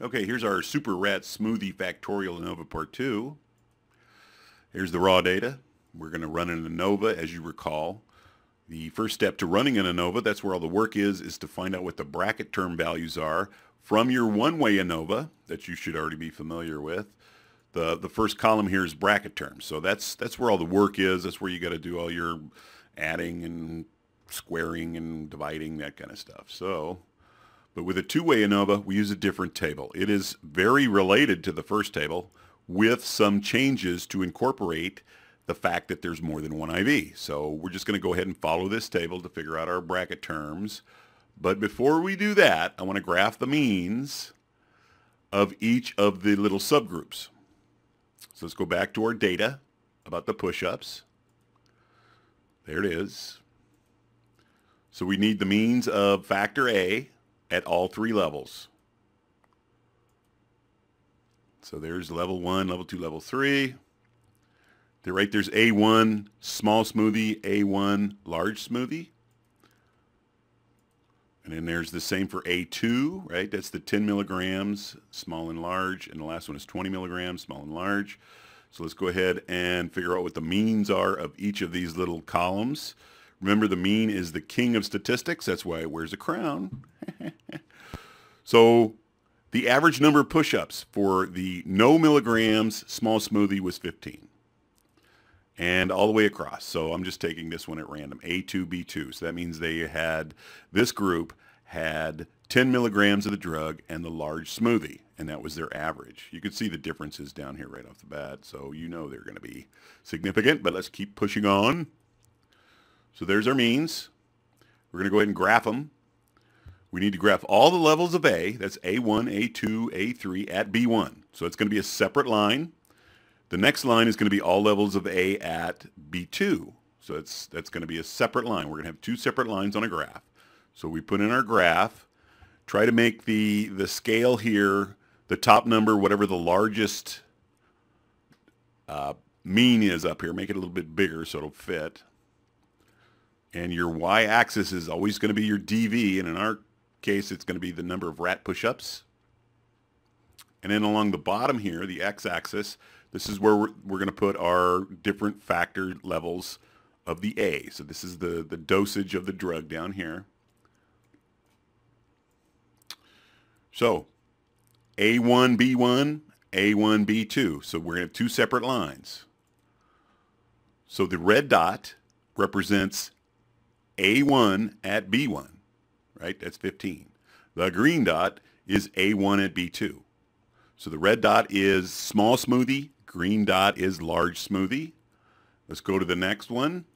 Okay, here's our Super Rat Smoothie Factorial ANOVA Part 2. Here's the raw data. We're going to run an ANOVA, as you recall. The first step to running an ANOVA, that's where all the work is, is to find out what the bracket term values are from your one-way ANOVA that you should already be familiar with. The, the first column here is bracket terms. So that's, that's where all the work is. That's where you got to do all your adding and squaring and dividing, that kind of stuff. So but with a two-way ANOVA, we use a different table. It is very related to the first table with some changes to incorporate the fact that there's more than one IV. So we're just going to go ahead and follow this table to figure out our bracket terms. But before we do that, I want to graph the means of each of the little subgroups. So let's go back to our data about the push-ups. There it is. So we need the means of factor A, at all three levels. So there's level one, level two, level three. There, right there's A1 small smoothie, A1 large smoothie. And then there's the same for A2, right? That's the 10 milligrams, small and large. And the last one is 20 milligrams, small and large. So let's go ahead and figure out what the means are of each of these little columns. Remember, the mean is the king of statistics. That's why it wears a crown. so the average number of push-ups for the no milligrams small smoothie was 15 and all the way across. So I'm just taking this one at random, A2, B2. So that means they had, this group had 10 milligrams of the drug and the large smoothie, and that was their average. You can see the differences down here right off the bat, so you know they're going to be significant, but let's keep pushing on. So there's our means. We're going to go ahead and graph them. We need to graph all the levels of A. That's A1, A2, A3 at B1. So it's going to be a separate line. The next line is going to be all levels of A at B2. So it's, that's going to be a separate line. We're going to have two separate lines on a graph. So we put in our graph, try to make the, the scale here, the top number, whatever the largest uh, mean is up here, make it a little bit bigger so it'll fit and your y-axis is always going to be your DV, and in our case, it's going to be the number of rat push-ups. And then along the bottom here, the x-axis, this is where we're, we're going to put our different factor levels of the A. So this is the, the dosage of the drug down here. So A1, B1, A1, B2. So we're going to have two separate lines. So the red dot represents a1 at B1, right? That's 15. The green dot is A1 at B2. So the red dot is small smoothie, green dot is large smoothie. Let's go to the next one.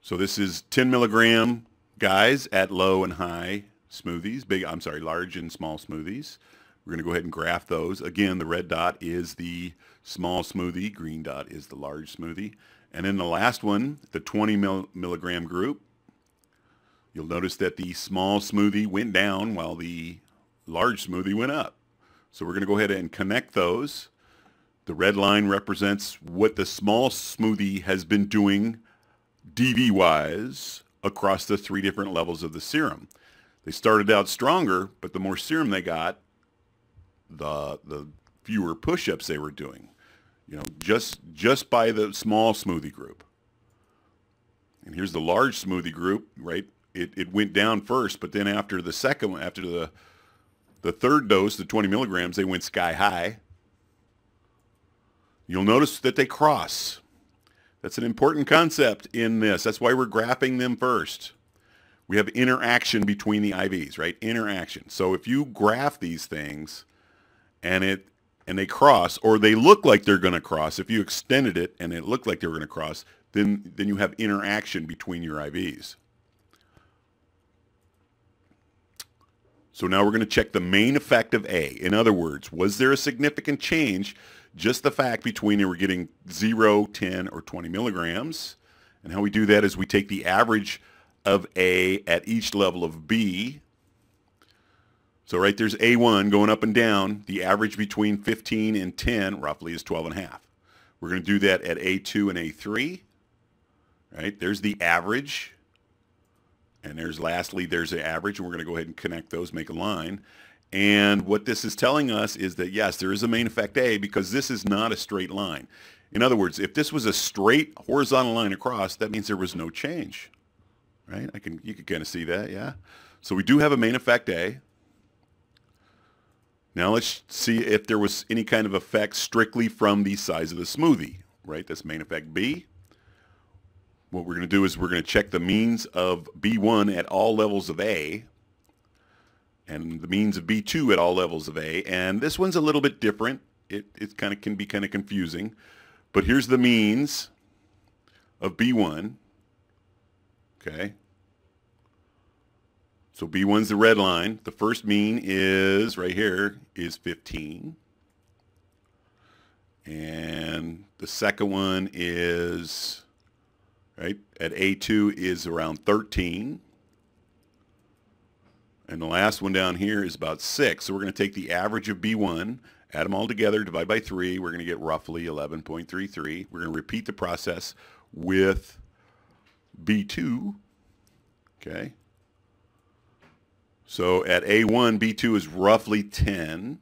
So this is 10 milligram guys at low and high smoothies, big, I'm sorry, large and small smoothies. We're going to go ahead and graph those. Again, the red dot is the small smoothie, green dot is the large smoothie. And then the last one, the 20 mil milligram group, you'll notice that the small smoothie went down while the large smoothie went up. So we're going to go ahead and connect those. The red line represents what the small smoothie has been doing DV-wise across the three different levels of the serum. They started out stronger, but the more serum they got, the, the fewer push-ups they were doing you know, just just by the small smoothie group. And here's the large smoothie group, right? It, it went down first, but then after the second after the the third dose, the 20 milligrams, they went sky high. You'll notice that they cross. That's an important concept in this. That's why we're graphing them first. We have interaction between the IVs, right? Interaction. So if you graph these things and it and they cross, or they look like they're going to cross, if you extended it and it looked like they were going to cross, then, then you have interaction between your IVs. So now we're going to check the main effect of A. In other words, was there a significant change? Just the fact between they were getting 0, 10, or 20 milligrams. And how we do that is we take the average of A at each level of B, so right there's A1 going up and down. The average between 15 and 10 roughly is 12 and a half. We're going to do that at A2 and A3. Right? There's the average. And there's lastly, there's the average. And we're going to go ahead and connect those, make a line. And what this is telling us is that, yes, there is a main effect A because this is not a straight line. In other words, if this was a straight horizontal line across, that means there was no change, right? I can, you can kind of see that, yeah? So we do have a main effect A. Now let's see if there was any kind of effect strictly from the size of the smoothie, right? That's main effect B. What we're going to do is we're going to check the means of B1 at all levels of A and the means of B2 at all levels of A. And this one's a little bit different. It, it kind of can be kind of confusing. But here's the means of B1. Okay. So B1's the red line. The first mean is, right here, is 15. And the second one is, right, at A2 is around 13. And the last one down here is about 6. So we're going to take the average of B1, add them all together, divide by 3. We're going to get roughly 11.33. We're going to repeat the process with B2. Okay. So at A1, B2 is roughly 10.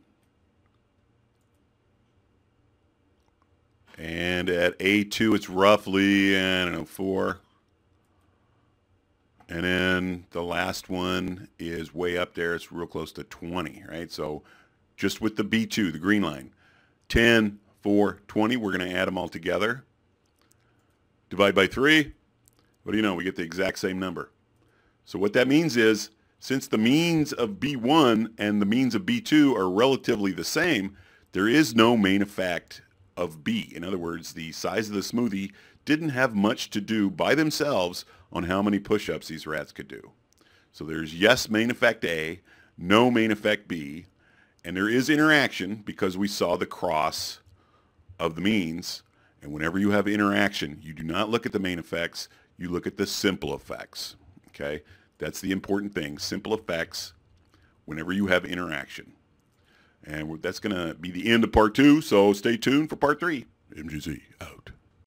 And at A2, it's roughly, I don't know, 4. And then the last one is way up there. It's real close to 20, right? So just with the B2, the green line, 10, 4, 20, we're going to add them all together. Divide by 3. What do you know? We get the exact same number. So what that means is since the means of B1 and the means of B2 are relatively the same, there is no main effect of B. In other words, the size of the smoothie didn't have much to do by themselves on how many push-ups these rats could do. So there's yes main effect A, no main effect B, and there is interaction because we saw the cross of the means. And whenever you have interaction, you do not look at the main effects, you look at the simple effects. Okay? That's the important thing, simple effects whenever you have interaction. And that's going to be the end of part two, so stay tuned for part three. MGZ out.